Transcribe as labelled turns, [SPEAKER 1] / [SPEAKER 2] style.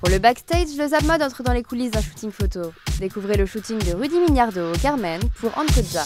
[SPEAKER 1] Pour le backstage, le Zapmod entre dans les coulisses d'un shooting photo. Découvrez le shooting de Rudy Mignardo au Carmen pour Ancoza.